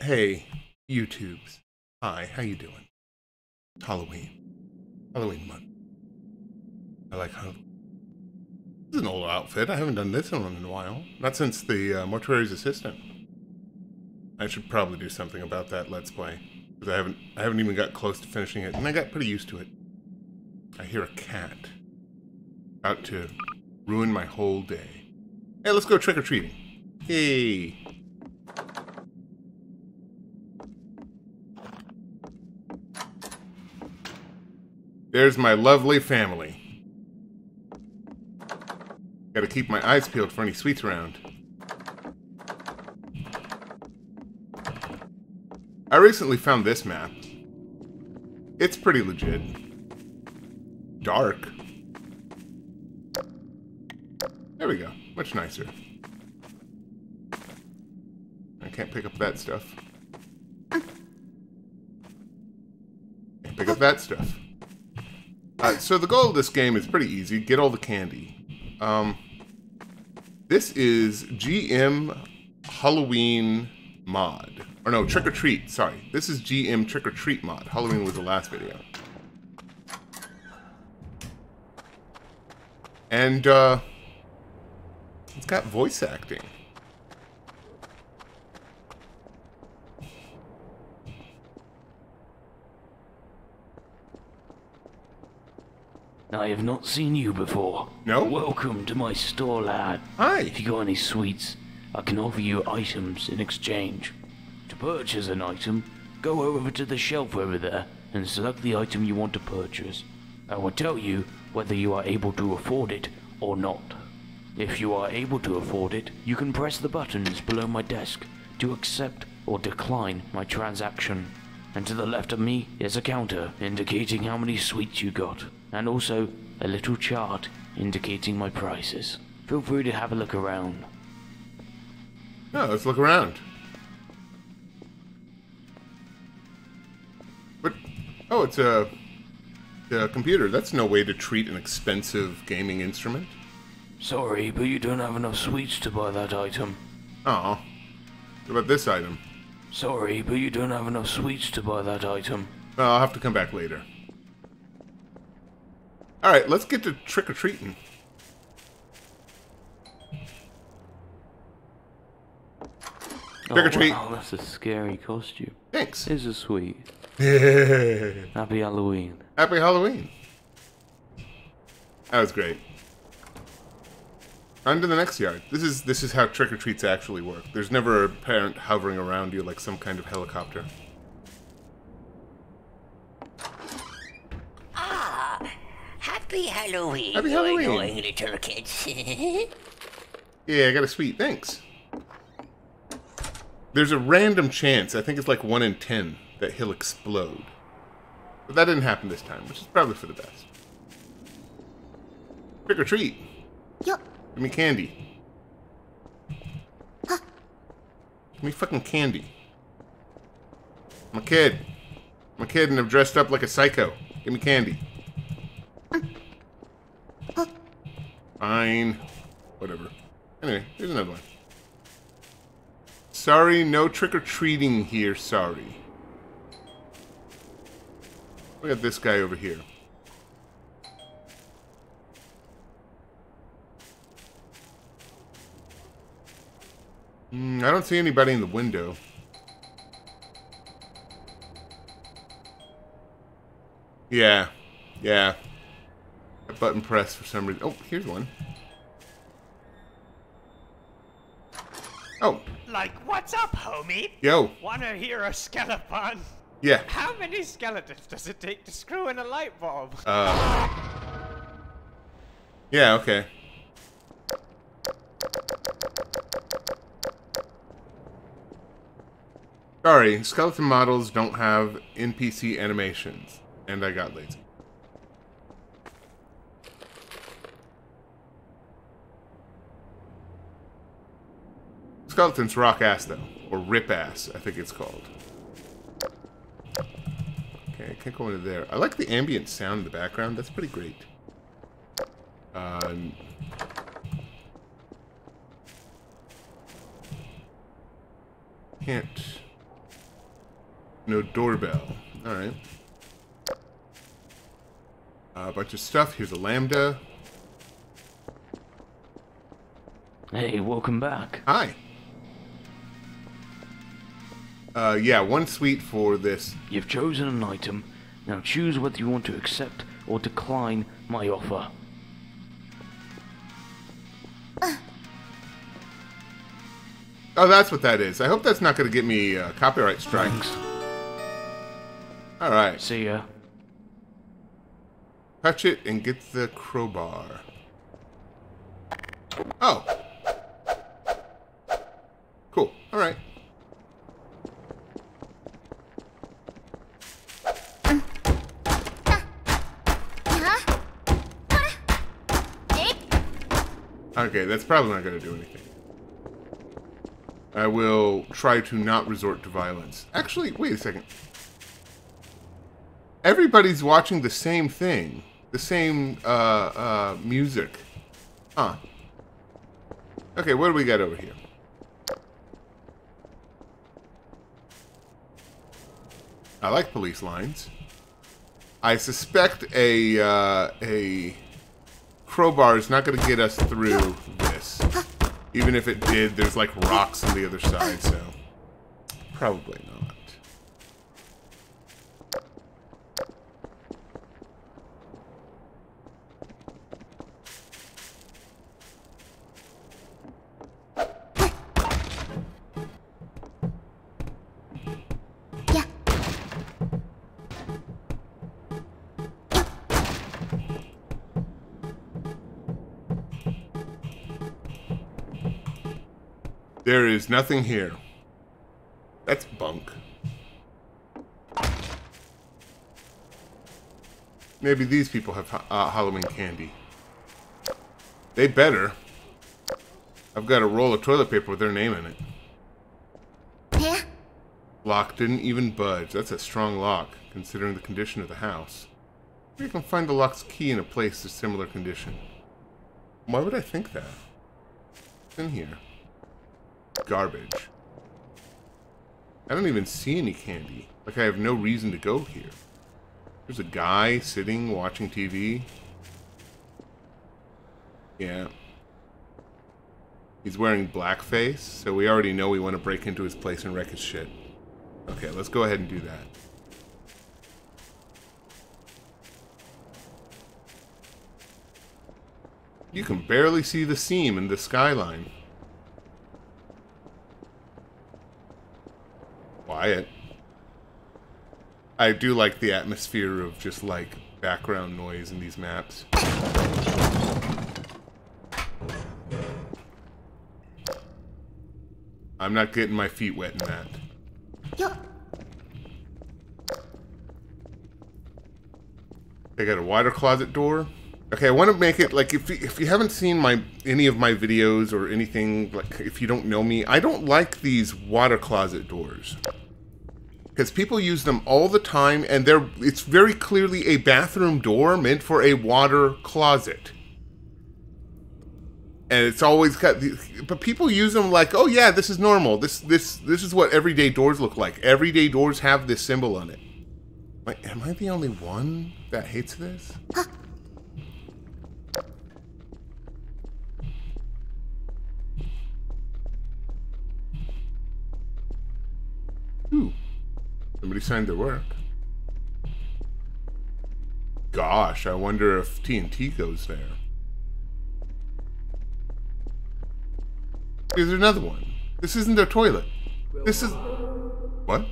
Hey, YouTubes. Hi, how you doing? Halloween. Halloween month. I like Halloween. This is an old outfit. I haven't done this one in a while. Not since the uh, Mortuary's Assistant. I should probably do something about that Let's Play. Because I haven't, I haven't even got close to finishing it, and I got pretty used to it. I hear a cat. Out to ruin my whole day. Hey, let's go trick-or-treating. Hey. There's my lovely family. Gotta keep my eyes peeled for any sweets around. I recently found this map. It's pretty legit. Dark. There we go. Much nicer. I can't pick up that stuff. Can't pick up that stuff. So the goal of this game is pretty easy. Get all the candy. Um, this is GM Halloween mod. Or no, Trick or Treat. Sorry. This is GM Trick or Treat mod. Halloween was the last video. And, uh, it's got voice acting. I have not seen you before. No? Welcome to my store, lad. Hi. If you got any sweets, I can offer you items in exchange. To purchase an item, go over to the shelf over there and select the item you want to purchase. I will tell you whether you are able to afford it or not. If you are able to afford it, you can press the buttons below my desk to accept or decline my transaction. And to the left of me is a counter indicating how many sweets you got, and also a little chart indicating my prices. Feel free to have a look around. Oh, let's look around. But, oh, it's a, a computer. That's no way to treat an expensive gaming instrument. Sorry, but you don't have enough sweets to buy that item. Oh. What about this item? Sorry, but you don't have enough sweets to buy that item. Well, I'll have to come back later. Alright, let's get to trick-or-treating. Trick or treat. Oh, wow, that's a scary costume. Thanks. Here's a sweet. Happy Halloween. Happy Halloween. Halloween. That was great. On to the next yard. This is this is how trick or treats actually work. There's never a parent hovering around you like some kind of helicopter. Ah, happy Halloween. Happy you Halloween. annoying little kids. Yeah, I got a sweet. Thanks. There's a random chance, I think it's like 1 in 10, that he'll explode. But that didn't happen this time, which is probably for the best. Trick or treat. Yup. Give me candy. Give me fucking candy. I'm a kid. I'm a kid and I'm dressed up like a psycho. Give me candy. Fine. Whatever. Anyway, here's another one. Sorry, no trick-or-treating here, sorry. Look at this guy over here. Hmm, I don't see anybody in the window. Yeah. Yeah. That button press for some reason. Oh, here's one. Oh, Like, what's up, homie? yo. Wanna hear a skeleton? Yeah. How many skeletons does it take to screw in a light bulb? Uh. Yeah, okay. Sorry, skeleton models don't have NPC animations, and I got lazy. Skeletons rock ass though, or rip ass, I think it's called. Okay, I can't go into there. I like the ambient sound in the background. That's pretty great. Um, can't No doorbell. Alright. a bunch of stuff. Here's a lambda. Hey, welcome back. Hi. Uh, yeah, one suite for this. You've chosen an item. Now choose whether you want to accept or decline my offer. Oh, that's what that is. I hope that's not going to get me uh, copyright strikes. All right. See ya. Touch it and get the crowbar. Oh. Cool. All right. Okay, that's probably not going to do anything. I will try to not resort to violence. Actually, wait a second. Everybody's watching the same thing. The same, uh, uh, music. Huh. Okay, what do we got over here? I like police lines. I suspect a, uh, a crowbar is not going to get us through this. Even if it did, there's like rocks on the other side, so probably not. There is nothing here. That's bunk. Maybe these people have uh, Halloween candy. They better. I've got a roll of toilet paper with their name in it. Yeah? Lock didn't even budge. That's a strong lock, considering the condition of the house. You can find the lock's key in a place of similar condition. Why would I think that? It's in here. Garbage. I don't even see any candy. Like I have no reason to go here. There's a guy sitting watching TV. Yeah. He's wearing blackface, so we already know we want to break into his place and wreck his shit. Okay, let's go ahead and do that. You can barely see the seam in the skyline. Quiet. I do like the atmosphere of just like background noise in these maps. I'm not getting my feet wet in that. Yo. I got a water closet door. Okay, I want to make it like if you, if you haven't seen my any of my videos or anything like if you don't know me, I don't like these water closet doors because people use them all the time, and they're it's very clearly a bathroom door meant for a water closet. And it's always got, but people use them like, oh yeah, this is normal. This this this is what everyday doors look like. Everyday doors have this symbol on it. Wait, am I the only one that hates this? Somebody signed their work. Gosh, I wonder if TNT goes there. Here's another one. This isn't their toilet. This is... What?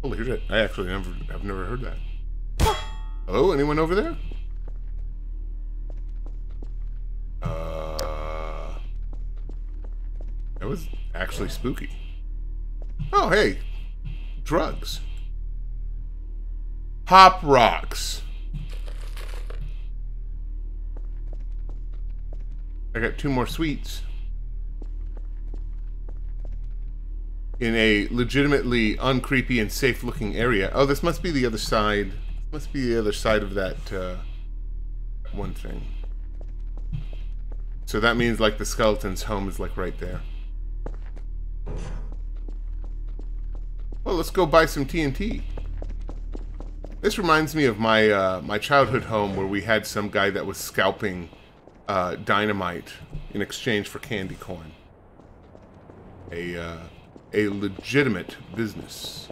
Holy shit. I actually never, I've never heard that. Hello? Anyone over there? Uh... That was actually spooky. Oh, hey. Drugs. Pop rocks. I got two more sweets. In a legitimately uncreepy and safe looking area. Oh, this must be the other side. This must be the other side of that uh, one thing. So that means like the skeleton's home is like right there. Well, let's go buy some TNT. This reminds me of my uh, my childhood home where we had some guy that was scalping uh, dynamite in exchange for candy corn. A uh, a legitimate business.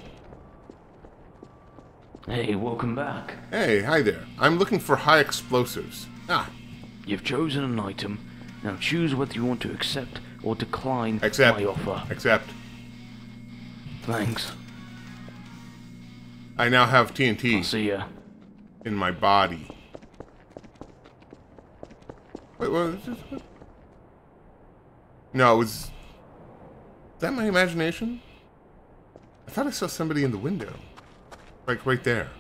Hey, welcome back. Hey, hi there. I'm looking for high explosives. Ah, You've chosen an item. Now choose whether you want to accept or decline accept. my offer. Accept. Thanks. I now have I'll TNT see ya. in my body. Wait, what? is this? What? No, it was. Is that my imagination? I thought I saw somebody in the window. Like right there.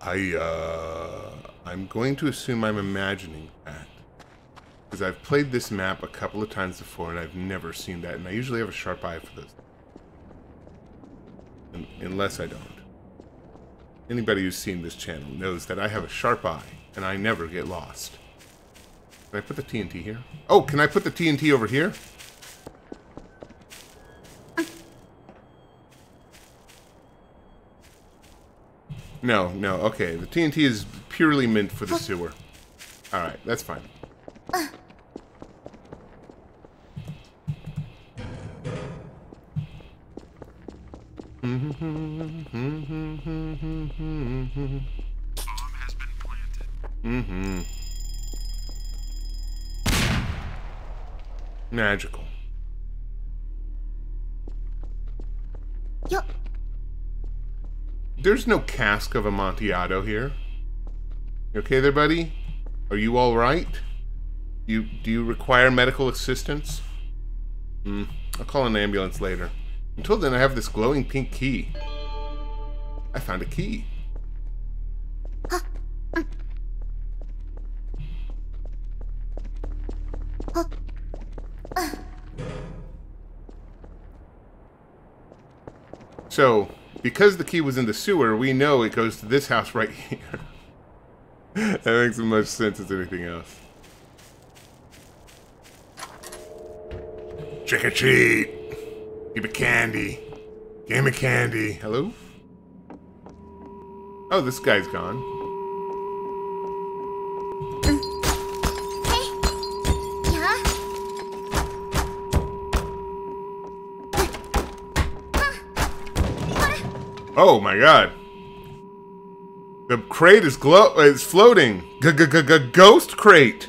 I, uh. I'm going to assume I'm imagining that. Because I've played this map a couple of times before and I've never seen that. And I usually have a sharp eye for those. Un- unless I don't. Anybody who's seen this channel knows that I have a sharp eye and I never get lost. Can I put the TNT here? Oh, can I put the TNT over here? No, no, okay. The TNT is purely meant for the sewer. Alright, that's fine. よっ There's no cask of Amontillado here. You okay there, buddy? Are you all right? You do you require medical assistance? Hmm. I'll call an ambulance later. Until then, I have this glowing pink key. I found a key. So, because the key was in the sewer, we know it goes to this house right here. that makes as much sense as anything else. Trick or treat. Give me candy. Give me candy. Hello? Oh, this guy's gone. Oh my god. The crate is glow uh, is floating. G -g -g -g Ghost crate.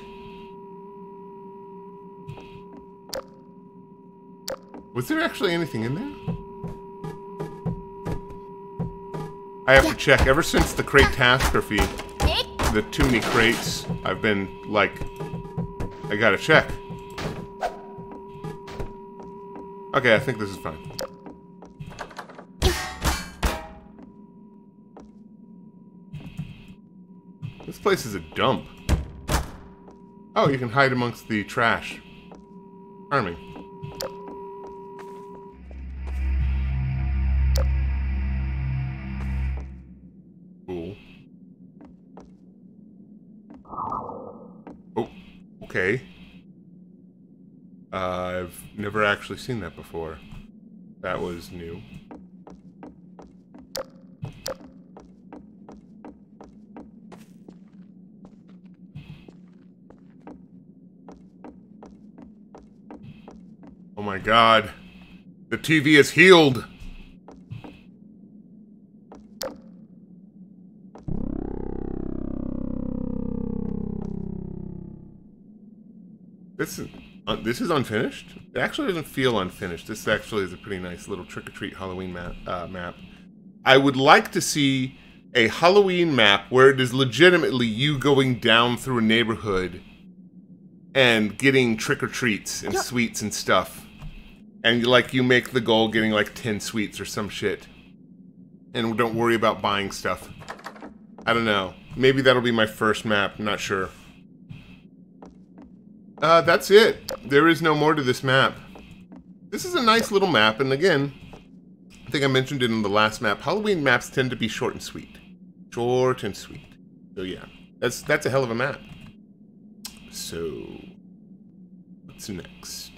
Was there actually anything in there? I have to check. Ever since the crate catastrophe, the too many crates, I've been like, I gotta check. Okay, I think this is fine. This place is a dump. Oh, you can hide amongst the trash. Charming. Cool. Oh, okay. Uh, I've never actually seen that before. That was new. Oh my god. The TV is healed. This is uh, this is unfinished. It actually doesn't feel unfinished. This actually is a pretty nice little trick or treat Halloween map. Uh, map. I would like to see a Halloween map where it is legitimately you going down through a neighborhood and getting trick or treats and Yeah. sweets and stuff, and like you make the goal getting like ten sweets or some shit, and don't worry about buying stuff. I don't know. Maybe that'll be my first map. Not sure. Uh, that's it. There is no more to this map. This is a nice little map, and again, I think I mentioned it in the last map. Halloween maps tend to be short and sweet. Short and sweet. So yeah, that's that's a hell of a map. So, what's next?